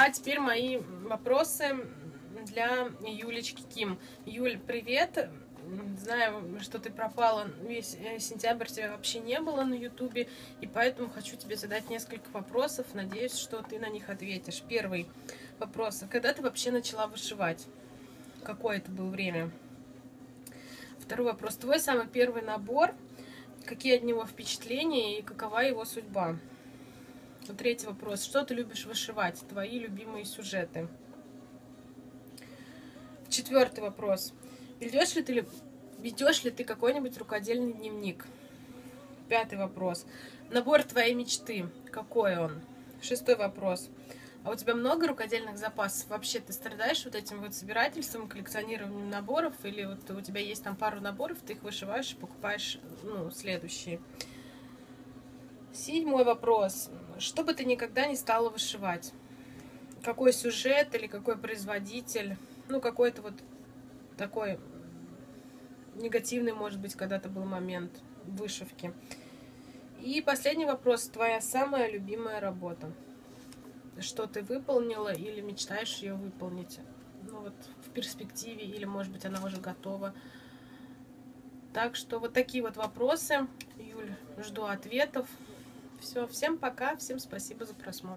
А теперь мои вопросы для Юлечки Ким. Юль, привет. Знаю, что ты пропала весь э, сентябрь, тебя вообще не было на Ютубе, и поэтому хочу тебе задать несколько вопросов. Надеюсь, что ты на них ответишь. Первый вопрос. Когда ты вообще начала вышивать? Какое это было время? Второй вопрос. Твой самый первый набор. Какие от него впечатления и какова его судьба? Третий вопрос. Что ты любишь вышивать? Твои любимые сюжеты. Четвертый вопрос. Ведешь ли ты, ведешь ли ты какой-нибудь рукодельный дневник? Пятый вопрос. Набор твоей мечты. Какой он? Шестой вопрос. А у тебя много рукодельных запасов? Вообще ты страдаешь вот этим вот собирательством, коллекционированием наборов? Или вот у тебя есть там пару наборов, ты их вышиваешь и покупаешь ну, следующие? Седьмой вопрос. Что бы ты никогда не стала вышивать? Какой сюжет или какой производитель? Ну, какой-то вот такой негативный, может быть, когда-то был момент вышивки. И последний вопрос. Твоя самая любимая работа? Что ты выполнила или мечтаешь ее выполнить? Ну вот в перспективе или, может быть, она уже готова. Так что вот такие вот вопросы. Юль, жду ответов. Все, всем пока, всем спасибо за просмотр.